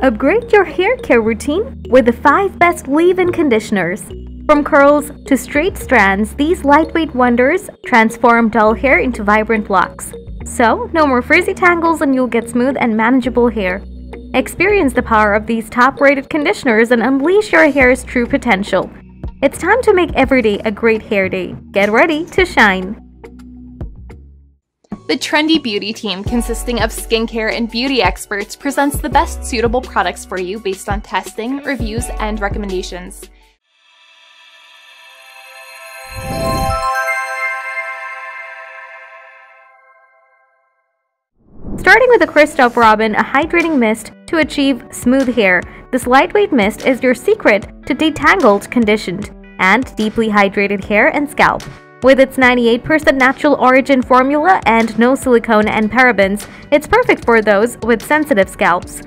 Upgrade your hair care routine with the 5 best leave-in conditioners. From curls to straight strands, these lightweight wonders transform dull hair into vibrant locks. So, no more frizzy tangles and you'll get smooth and manageable hair. Experience the power of these top-rated conditioners and unleash your hair's true potential. It's time to make every day a great hair day. Get ready to shine! The Trendy Beauty team, consisting of skincare and beauty experts, presents the best suitable products for you based on testing, reviews, and recommendations. Starting with the Christophe Robin, a hydrating mist to achieve smooth hair. This lightweight mist is your secret to detangled, conditioned, and deeply hydrated hair and scalp. With its 98% natural origin formula and no silicone and parabens, it's perfect for those with sensitive scalps.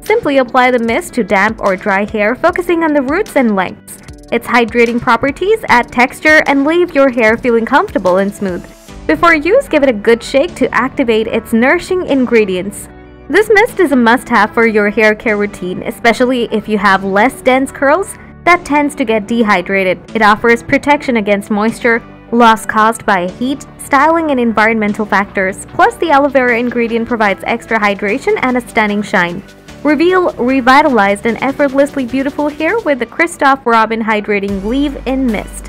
Simply apply the mist to damp or dry hair, focusing on the roots and lengths. Its hydrating properties add texture and leave your hair feeling comfortable and smooth. Before use, give it a good shake to activate its nourishing ingredients. This mist is a must-have for your hair care routine, especially if you have less dense curls that tends to get dehydrated. It offers protection against moisture, loss caused by heat, styling, and environmental factors. Plus, the aloe vera ingredient provides extra hydration and a stunning shine. Reveal revitalized and effortlessly beautiful hair with the Christophe Robin Hydrating Leave-In Mist.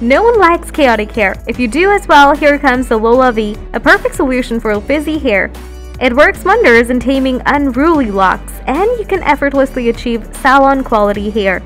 No one likes chaotic hair. If you do as well, here comes the LolaVie, a perfect solution for frizzy hair. It works wonders in taming unruly locks, and you can effortlessly achieve salon quality hair.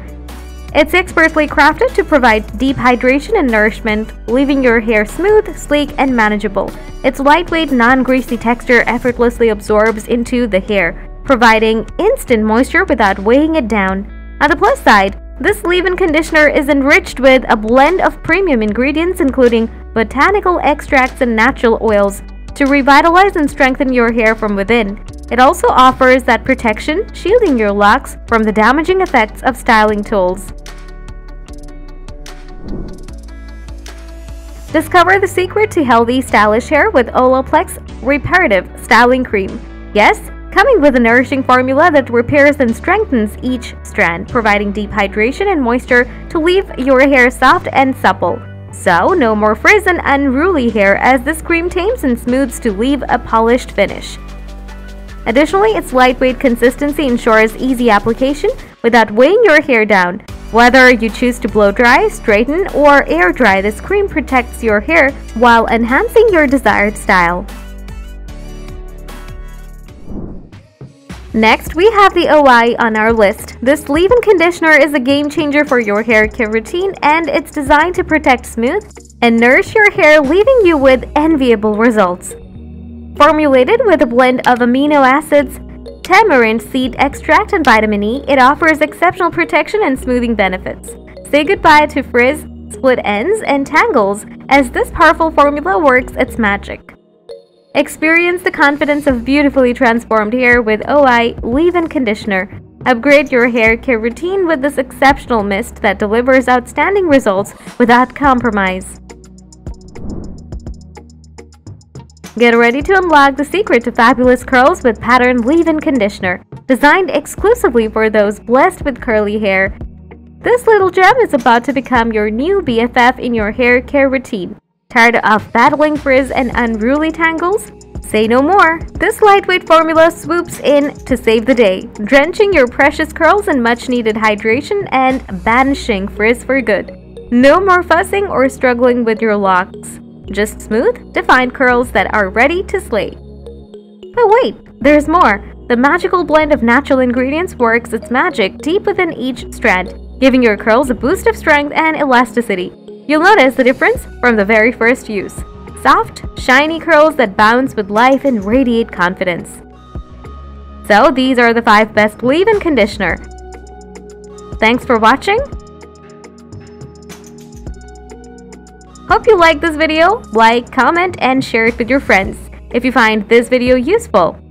It's expertly crafted to provide deep hydration and nourishment, leaving your hair smooth, sleek, and manageable. Its lightweight, non-greasy texture effortlessly absorbs into the hair, providing instant moisture without weighing it down. On the plus side, this leave-in conditioner is enriched with a blend of premium ingredients including botanical extracts and natural oils to revitalize and strengthen your hair from within. It also offers that protection, shielding your locks from the damaging effects of styling tools. Discover the secret to healthy, stylish hair with Olaplex Reparative Styling Cream. Yes, coming with a nourishing formula that repairs and strengthens each strand, providing deep hydration and moisture to leave your hair soft and supple. So, no more frizz and unruly hair as this cream tames and smooths to leave a polished finish. Additionally, its lightweight consistency ensures easy application without weighing your hair down, whether you choose to blow dry, straighten, or air dry, this cream protects your hair while enhancing your desired style. Next, we have the OUAI on our list. This leave-in conditioner is a game changer for your hair care routine and it's designed to protect smooth and nourish your hair, leaving you with enviable results. Formulated with a blend of amino acids, tamarind seed extract and vitamin E, it offers exceptional protection and smoothing benefits. Say goodbye to frizz, split ends, and tangles as this powerful formula works its magic. Experience the confidence of beautifully transformed hair with OUAI Leave-In Conditioner. Upgrade your hair care routine with this exceptional mist that delivers outstanding results without compromise. Get ready to unlock the secret to fabulous curls with Pattern Leave-In Conditioner, designed exclusively for those blessed with curly hair. This little gem is about to become your new BFF in your hair care routine. Tired of battling frizz and unruly tangles? Say no more! This lightweight formula swoops in to save the day, drenching your precious curls in much needed hydration and banishing frizz for good. No more fussing or struggling with your locks. Just smooth, defined curls that are ready to slay. But wait, there's more. The magical blend of natural ingredients works its magic deep within each strand, giving your curls a boost of strength and elasticity. You'll notice the difference from the very first use. Soft, shiny curls that bounce with life and radiate confidence. So these are the 5 best leave-in conditioner. Thanks for watching Hope you liked this video. Like, comment, and share it with your friends if you find this video useful.